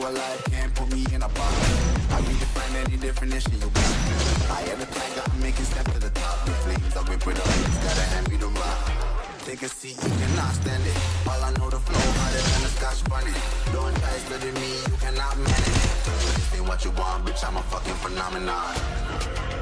alive, can't put me in a box. I redefine any definition you got. I am the tiger, I'm making steps to the top. The flames, I whip it up, you gotta hand me the rock. Take a seat, you cannot stand it. All I know the flow harder than a scotch bunny. Don't try studying me, you cannot manage. This ain't what you want, bitch, I'm a fucking phenomenon.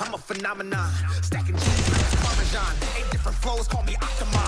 I'm a phenomenon. Stacking cheese Parmesan. Eight different flows, call me Octomom.